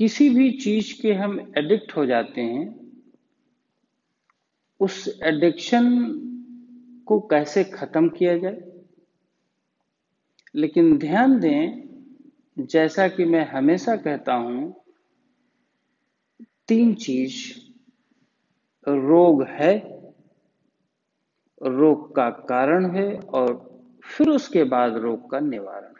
किसी भी चीज़ के हम एडिक्ट हो जाते हैं, उस एडिक्शन को कैसे खत्म किया जाए? लेकिन ध्यान दें, जैसा कि मैं हमेशा कहता हूँ, तीन चीज़, रोग है, रोग का कारण है और फिर उसके बाद रोग का निवारण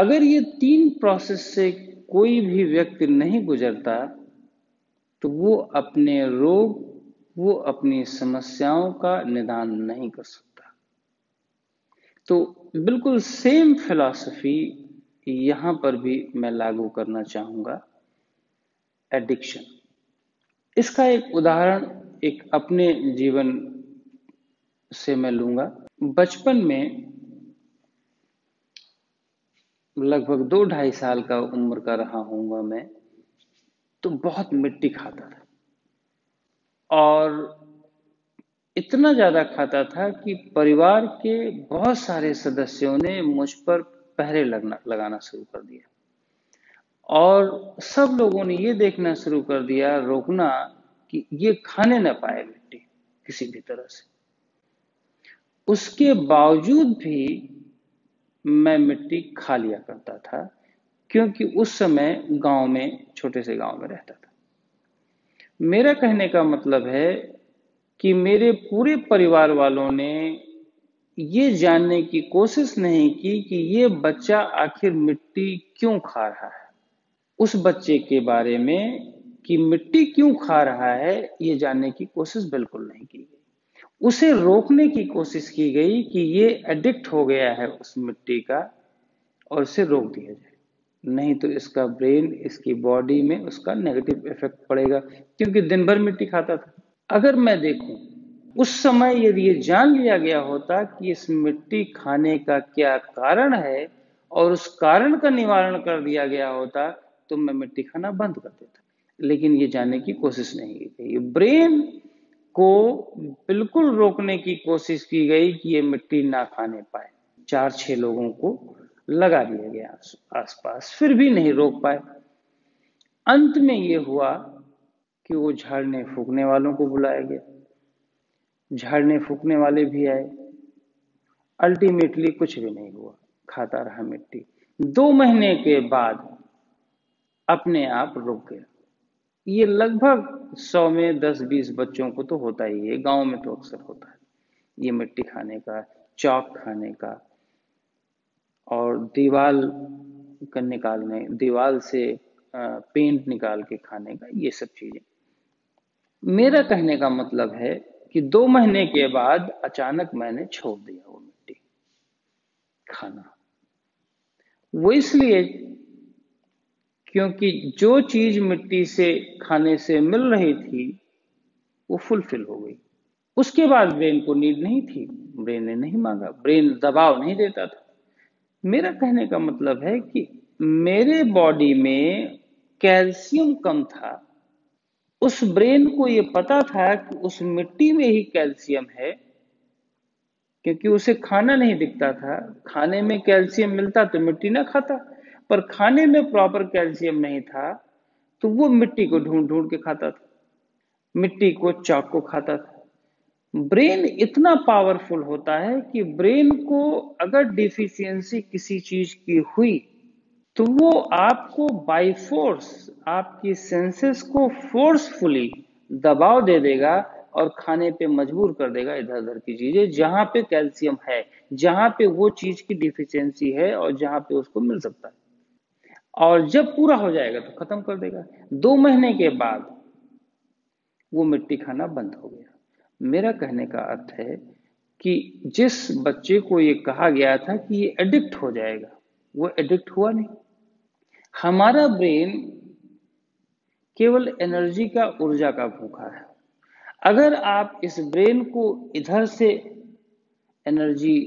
अगर ये तीन प्रोसेस से कोई भी व्यक्ति नहीं गुजरता तो वो अपने रोग, वो अपनी समस्याओं का निदान नहीं कर सकता। तो बिल्कुल सेम फिलॉसफी यहाँ पर भी मैं लागू करना चाहूँगा। एडिक्शन इसका एक उदाहरण एक अपने जीवन से मैं लूँगा। बचपन में लगभग दो ढाई साल का उम्र का रहा हूँगा मैं तो बहुत मिट्टी खाता था। और इतना ज़्यादा खाता था कि परिवार के बहुत सारे सदस्यों ने मुझ पर पहरे लगना, लगाना शुरू कर दिया। और सब लोगों ने ये देखना शुरू कर दिया, रोकना, कि ये खाने ना पाए मिट्टी किसी भी तरह से। उसके बावजूद भी मैं मिट्टी खा लिया करता था, क्योंकि उस समय गाँव में, छोटे से गाँव में रहता था। मेरा कहने का मतलब है कि मेरे पूरे परिवार वालों ने ये जानने की कोशिश नहीं की कि ये बच्चा आखिर मिट्टी क्यों खा रहा है। उस बच्चे के बारे में कि मिट्टी क्यों खा रहा है, ये जानने की कोशिश बिल्कुल नहीं की गई। उसे रोकने की कोशिश की गई कि ये एडिक्ट हो गया है उस मिट्टी का और उसे रोक दिया जाए। नहीं तो इसका ब्रेन इसकी बॉडी में उसका नेगेटिव इफ़ेक्ट पड़ेगा, क्योंकि दिन भर मिट्टी खाता था। अगर मैं देखूँ, उस समय यदि ये जान लिया गया होता कि इस मिट्टी खाने का क्या कारण है और उस कारण का निवारण कर दिया गया होता तो मैं मिट्टी खाना बंद कर देता। लेकिन ये जानने की कोशिश नहीं की गई। ब्रेन को बिल्कुल रोकने की कोशिश की गई कि ये मिट्टी ना खाने पाए। चार छह लोगों को लगा दिया गया आसपास, फिर भी नहीं रोक पाए। अंत में ये हुआ कि वो झाड़ने फूकने वालों को बुलाया गया। झाड़ने फूकने वाले भी आए। अल्टीमेटली कुछ भी नहीं हुआ। खाता रहा मिट्टी। दो महीने के बाद अपने आप रुक गया। ये लगभग सौ में दस, बीस बच्चों को तो होता ही है। गाँव में तो अक्सर होता है। ये मिट्टी खाने का, चौक खाने का और दीवाल का निकालने, दीवाल से पेंट निकाल के खाने का ये सब चीज़ें। मेरा कहने का मतलब है कि दो महीने के बाद अचानक मैंने छोड़ दिया वो मिट्टी। खाना। वो इसलिए क्योंकि जो चीज़ मिट्टी से खाने से मिल रही थी, वो फुलफिल हो गई। उसके बाद ब्रेन को नीड नहीं थी। ब्रेन ने नहीं मांगा। ब्रेन दबाव नहीं देता था। मेरा कहने का मतलब है कि मेरे बॉडी में कैल्शियम कम था। उस ब्रेन को ये पता था कि उस मिट्टी में ही कैल्शियम है, क्योंकि उसे खाना नहीं दिखता था। खाने में कैल्शियम मिलता तो मिट्टी ना खाता। पर खाने में प्रॉपर कैल्शियम नहीं था तो वो मिट्टी को ढूंढ ढूंढ के खाता था। मिट्टी को, चौक को खाता था। ब्रेन इतना पावरफुल होता है कि ब्रेन को अगर डिफिशियंसी किसी चीज़ की हुई तो वो आपको बाई फोर्स आपकी सेंसेस को फोर्सफुली दबाव दे देगा और खाने पे मजबूर कर देगा इधर उधर की चीज़ें, जहाँ पे कैल्शियम है, जहाँ पे वो चीज़ की डिफिशियंसी है और जहाँ पे उसको मिल सकता है। और जब पूरा हो जाएगा तो खत्म कर देगा। दो महीने के बाद वो मिट्टी खाना बंद हो गया। मेरा कहने का अर्थ है कि जिस बच्चे को ये कहा गया था कि ये एडिक्ट हो जाएगा, वो एडिक्ट हुआ नहीं। हमारा ब्रेन केवल एनर्जी का, ऊर्जा का भूखा है। अगर आप इस ब्रेन को इधर से एनर्जी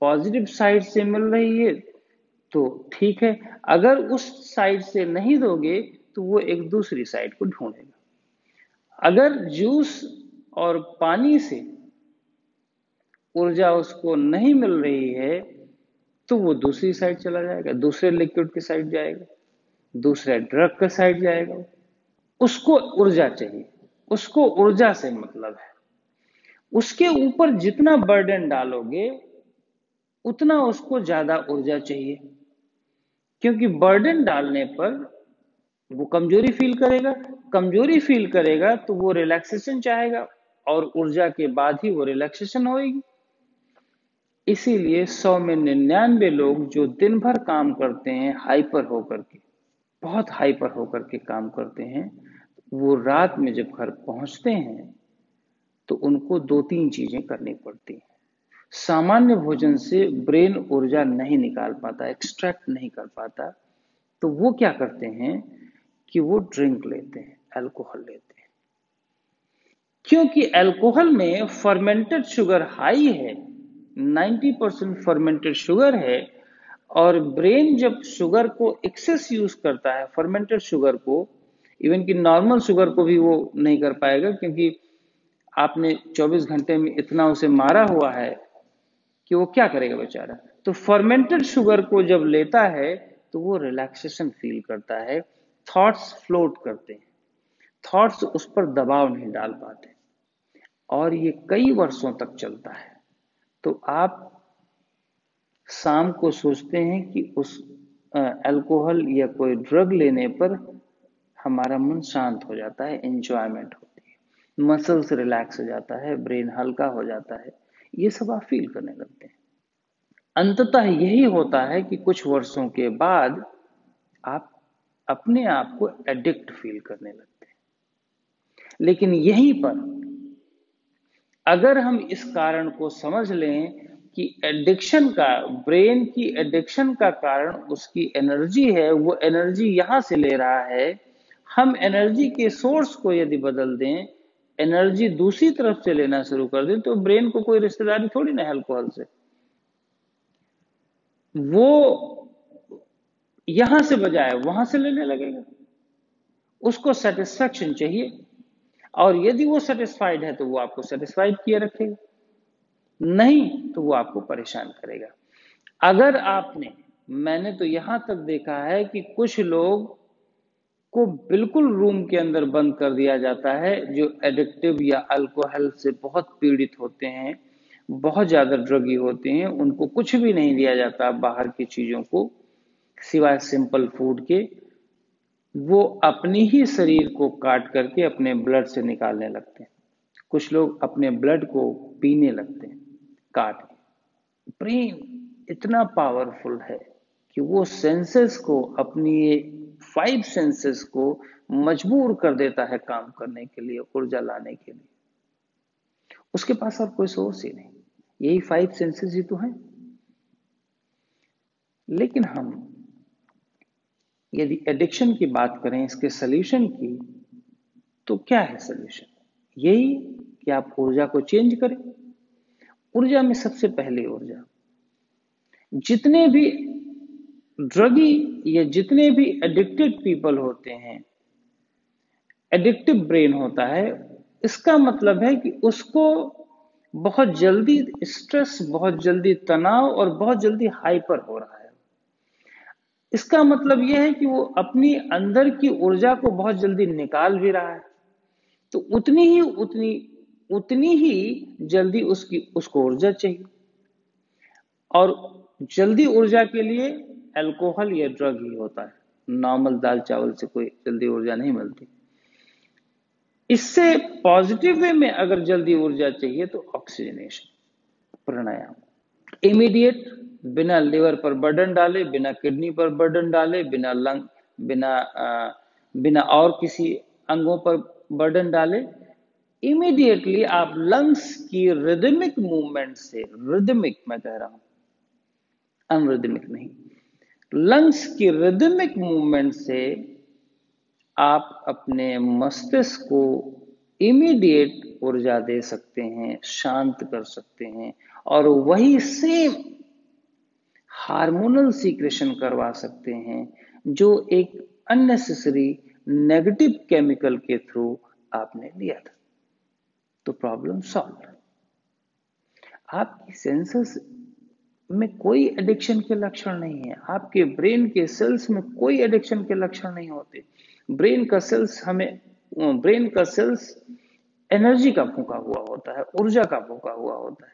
पॉजिटिव साइड से मिल रही है तो ठीक है, अगर उस साइड से नहीं दोगे तो वो एक दूसरी साइड को ढूंढेगा। अगर जूस और पानी से ऊर्जा उसको नहीं मिल रही है तो वो दूसरी साइड चला जाएगा, दूसरे लिक्विड की साइड जाएगा, दूसरे ड्रग का साइड जाएगा। उसको ऊर्जा चाहिए, उसको ऊर्जा से मतलब है। उसके ऊपर जितना बर्डन डालोगे, उतना उसको ज़्यादा ऊर्जा चाहिए। क्योंकि बर्डन डालने पर वो कमज़ोरी फील करेगा। कमज़ोरी फील करेगा तो वो रिलैक्सेशन चाहेगा और ऊर्जा के बाद ही वो रिलैक्सेशन होगी इसीलिए सौ में निन्यानवे लोग जो दिन भर काम करते हैं हाइपर होकर के, बहुत हाइपर होकर के काम करते हैं, वो रात में जब घर पहुँचते हैं तो उनको दो तीन चीज़ें करनी पड़ती हैं। सामान्य भोजन से ब्रेन ऊर्जा नहीं निकाल पाता एक्सट्रैक्ट नहीं कर पाता। तो वो क्या करते हैं कि वो ड्रिंक लेते हैं अल्कोहल लेते हैं। क्योंकि अल्कोहल में फर्मेंटेड शुगर हाई है 90 परसेंट फर्मेंटेड शुगर है, और ब्रेन जब शुगर को एक्सेस यूज़ करता है फर्मेंटेड शुगर को इवन कि नॉर्मल शुगर को भी वो नहीं कर पाएगा, क्योंकि आपने 24 घंटे में इतना उसे मारा हुआ है कि वो क्या करेगा बेचारा? तो फर्मेंटेड शुगर को जब लेता है तो वो रिलैक्सेशन फील करता है थॉट्स फ्लोट करते हैं। थॉट्स उस पर दबाव नहीं डाल पाते। और ये कई वर्षों तक चलता है। तो आप शाम को सोचते हैं कि उस अल्कोहल या कोई ड्रग लेने पर हमारा मन शांत हो जाता है एंजॉयमेंट होती है। मसल्स रिलैक्स हो जाता है ब्रेन हल्का हो जाता है। ये सब आप फील करने लगते हैं। अंततः यही होता है कि कुछ वर्षों के बाद आप अपने आप को एडिक्ट फील करने लगते हैं। लेकिन यहीं पर अगर हम इस कारण को समझ लें कि एडिक्शन का ब्रेन की एडिक्शन का कारण उसकी एनर्जी है, वो एनर्जी यहाँ से ले रहा है, हम एनर्जी के सोर्स को यदि बदल दें एनर्जी दूसरी तरफ़ से लेना शुरू कर दें तो ब्रेन को कोई रिश्तेदारी थोड़ी ना अल्कोहल से। वो यहाँ से बजाय वहाँ से लेने लगेगा। उसको सेटिस्फेक्शन चाहिए। और यदि वो सेटिस्फाइड है तो वो आपको सेटिस्फाइड किए रखेगा। नहीं तो वो आपको परेशान करेगा। अगर आपने, मैंने तो यहाँ तक देखा है कि कुछ लोग को बिल्कुल रूम के अंदर बंद कर दिया जाता है, जो एडिक्टिव या अल्कोहल से बहुत पीड़ित होते हैं, बहुत ज़्यादा ड्रगी होते हैं, उनको कुछ भी नहीं दिया जाता बाहर की चीज़ों को, सिवाय सिंपल फ़ूड के, वो अपनी ही शरीर को काट करके अपने ब्लड से निकालने लगते हैं। कुछ लोग अपने ब्लड को पीने लगते हैं, काट ब्रेन इतना पावरफुल है कि वो सेंसेस को अपनी फाइव सेंसेस को मजबूर कर देता है काम करने के लिए, ऊर्जा लाने के लिए। उसके पास और कोई सोर्स ही नहीं। यही फाइव सेंसेस ही तो हैं। लेकिन हम यदि एडिक्शन की बात करें, इसके सोल्यूशन की तो क्या है सोल्यूशन यही कि आप ऊर्जा को चेंज करें। ऊर्जा में सबसे पहले ऊर्जा, जितने भी ड्रगी, या जितने भी एडिक्टेड पीपल होते हैं एडिक्टिव ब्रेन होता है, इसका मतलब है कि उसको बहुत जल्दी स्ट्रेस बहुत जल्दी तनाव और बहुत जल्दी हाइपर हो रहा है। इसका मतलब यह है कि वो अपनी अंदर की ऊर्जा को बहुत जल्दी निकाल भी रहा है। तो उतनी ही, उतनी उतनी ही जल्दी उसकी, उसको ऊर्जा चाहिए। और जल्दी ऊर्जा के लिए अल्कोहल या ड्रग ही होता है। नॉर्मल दाल चावल से कोई जल्दी ऊर्जा नहीं मिलती। इससे पॉजिटिव वे में अगर जल्दी ऊर्जा चाहिए तो ऑक्सीजनेशन प्राणायाम। इमीडिएट बिना लिवर पर बर्डन डाले बिना किडनी पर बर्डन डाले बिना लंग बिना आ, बिना और किसी अंगों पर बर्डन डाले इमीडिएटली आप लंग्स की रिदमिक मूवमेंट से रिदमिक मैं कह रहा हूँ अनरिदमिक नहीं लंग्स की रिदमिक मूवमेंट से आप अपने मस्तिष्क को इमीडिएट ऊर्जा दे सकते हैं, शांत कर सकते हैं और वही सेम हार्मोनल सीक्रेशन करवा सकते हैं, जो एक अननेसेसरी नेगेटिव केमिकल के थ्रू आपने लिया था। तो प्रॉब्लम सॉल्व आपकी सेंसेस में कोई एडिक्शन के लक्षण नहीं है। आपके ब्रेन के सेल्स में कोई एडिक्शन के लक्षण नहीं होते। ब्रेन का सेल्स हमें ब्रेन का सेल्स एनर्जी का फूका हुआ होता है, ऊर्जा का फूका हुआ होता है।